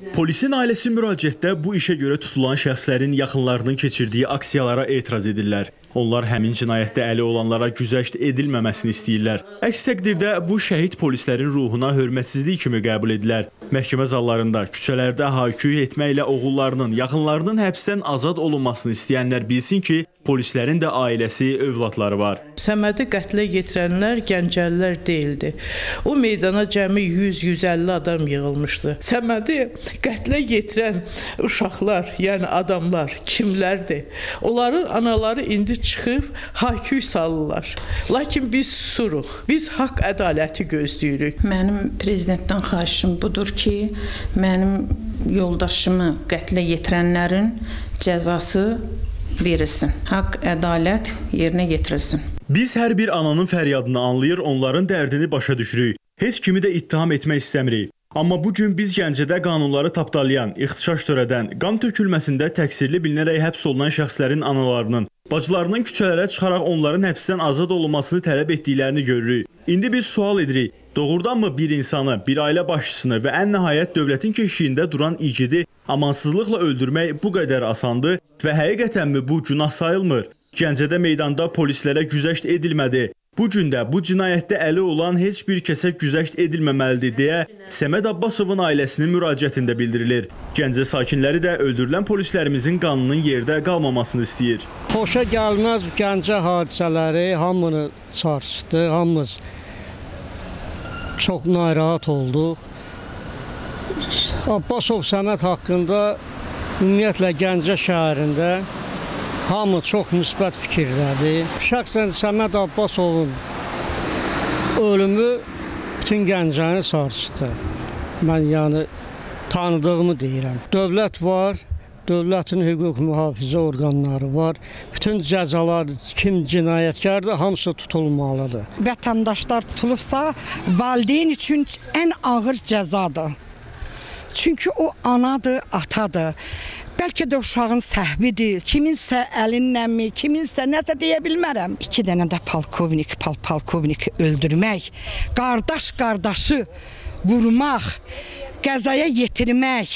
Polisin ailəsi müraciətdə bu işə görə tutulan şəxslərin yaxınlarının keçirdiyi aksiyalara etiraz edirlər. Onlar həmin cinayətdə əli olanlara güzəşt edilməməsini istəyirlər. Əks təqdirdə bu şəhid polislərin ruhuna hörmətsizlik kimi qəbul edilər. Məhkəmə zallarında, küçələrdə hayküy etməklə oğullarının, yaxınlarının həbsdən azad olunmasını istəyənlər bilsin ki, polislərin də ailəsi, övladları var. Səmədi qətlə yetirənlər gəncəllər deyildi. O meydana cəmi 100-150 adam yığılmışdı. Səmədi qətlə yetirən uşaqlar, yəni adamlar kimlərdir? Onların anaları indi çıxıb hayküy salırlar. Lakin biz susuruq. Biz haqq ədaləti gözləyirik. Mənim prezidentdən xahişim budur ki, mənim yoldaşımı qətlə yetirənlərin cəzası verilsin. Haqq, ədalət yerinə yetirilsin. Biz hər bir ananın fəryadını anlayır, onların dərdini başa düşürük. Heç kimi də ittiham etmək istəmirik. Amma bu gün biz Gəncədə qanunları tapdalayan, ixtişaş törədən, qan tökülməsində təqsirli bilinərək həbs olunan şəxslərin analarının, bacılarının küçələrə çıxaraq onların həbsdən azad olunmasını tələb etdiklərini görürük. İndi biz sual edirik. Doğrudanmı bir insanı, bir ailə başçısını və ən nəhayət dövlətin keşiyində duran igidi amansızlıqla öldürmək bu qədər asandır və həqiqətənmi bu günah sayılmır? Gəncədə meydanda polislərə güzəşt edilmədi. Bu gün də bu cinayətdə əli olan heç bir kəsə güzəşt edilməməlidir deyə Səməd Abbasovun ailəsinin müraciətində bildirilir. Gəncə sakinləri də öldürülən polislərimizin qanının yerdə qalmamasını istəyir. Xoşa gəlməz Gəncə hadisələri hamını sarsıtdı, hamımız çox narahat olduq. Abbasov Səməd haqqında ümumiyyətlə Gəncə şəhərində hamı çox müsbət fikirdədir. Şəxsən Səməd Abbasovun ölümü bütün Gəncəni sarsıtdı. Mən yəni tanıdığımı deyirəm. Dövlət var, dövlətin hüquq mühafizə orqanları var. Bütün cəzalar kim cinayətkardır, hamısı tutulmalıdır. Vətəndaşlar tutulubsa, valideyn üçün ən ağır cəzadır. Çünki o anadır, atadır. Bəlkə də uşağın səhvidir, kiminsə əlinlənmi, kiminsə nəsə deyə bilmərəm. 2 dənə də polkovnik, pal polkovniki öldürmək, qardaş qardaşı vurmaq, qəzaya yetirmək,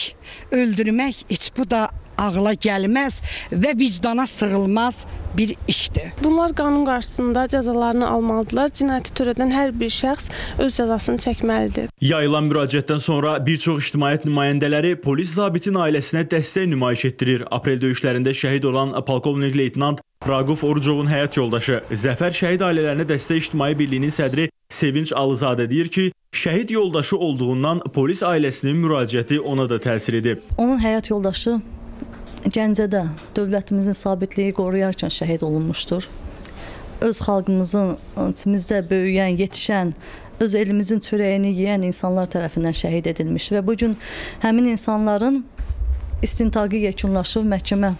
öldürmək heç bu da ağla gəlməz və vicdana sığılmaz bir işdir. Bunlar qanun qarşısında cəzalarını almalıdırlar. Cinayəti törədən hər bir şəxs öz cəzasını çəkməlidir. Yayılan müraciətdən sonra bir çox ictimaiyyət nümayəndələri polis zabitin ailəsinə dəstək nümayiş etdirir. Aprel döyüşlərində şəhid olan polkovnik leytenant Raquf Orucovun həyat yoldaşı Zəfər şəhid ailələrinə dəstək ictimai birliyinin sədri Sevinç Alızadə deyir ki, şəhid yoldaşı olduğundan polis ailəsinin müraciəti ona da təsir edib. Onun həyat yoldaşı Gəncədə dövlətimizin sabitliyi qoruyarkən şəhid olunmuşdur. Öz xalqımızın içimizdə böyüyən, yetişən, öz elimizin çörəyini yeyən insanlar tərəfindən şəhid edilmiş və bu gün həmin insanların istintaqı yekunlaşıb məhkəmə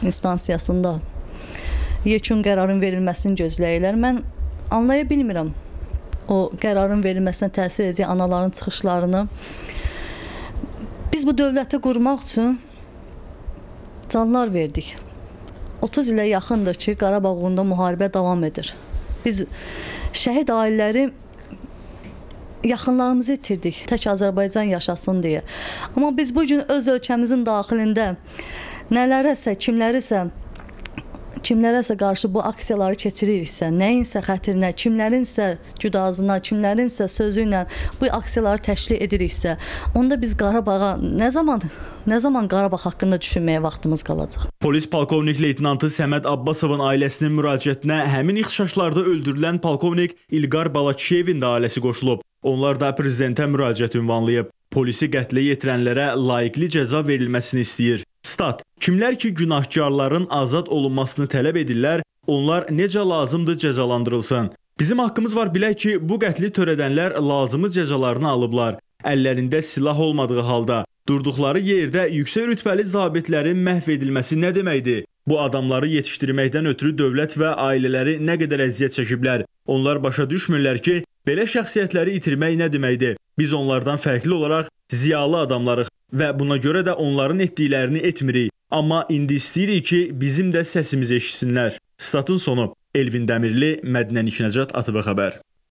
instansiyasında yekun qərarın verilməsini gözləyirlər. Mən anlaya bilmirəm o qərarın verilməsinə təsir edəcək anaların çıxışlarını. Biz bu dövləti qurmaq üçün canlar verdik. 30 ilə yaxındır ki, Qarabağ uğrunda müharibə davam edir. Biz şəhid ailələri yaxınlarımızı itirdik. Tək Azərbaycan yaşasın deyə. Amma biz bu gün öz ölkəmizin daxilində nələrəsə, kimlərisə kimlərəsə qarşı bu aksiyaları keçiririksə, nəyinsə xətrinə, kimlərinsə cudazına, kimlərinsə sözü ilə bu aksiyaları təşkil ediriksə, onda biz Qarabağa nə zaman nə zaman Qarabağ haqqında düşünməyə vaxtımız qalacaq? Polis polkovnik leytenantı Səməd Abbasovun ailəsinin müraciətinə həmin ixtişaşlarda öldürülən polkovnik İlqar Balakişiyevin də ailəsi qoşulub. Onlar da prezidentə müraciət ünvanlayıb. Polisi qətlə yetirənlərə layiqli cəza verilməsini istəyir. Stat: Kimlər ki günahkarların azad olunmasını tələb edirlər, onlar necə lazımdır cəzalandırılsın. Bizim haqqımız var bilək ki, bu qətli törədənlər lazımi cəzalarını alıblar. Əllərində silah olmadığı halda durduqları yerdə yüksək rütbəli zabitlərin məhv edilməsi nə deməkdir? Bu adamları yetişdirməkdən ötürü dövlət və ailələri nə qədər əziyyət çəkiblər. Onlar başa düşmürlər ki, belə şəxsiyyətləri itirmək nə deməkdir? Biz onlardan fərqli olaraq ziyalı adamlarıq və buna görə də onların etdiklərini etmirik. Amma indi istəyirik ki, bizim də səsimizi eşitsinlər. Statın sonu Elvin Dəmirli, Mədinə Niknəcat ATV xəbər.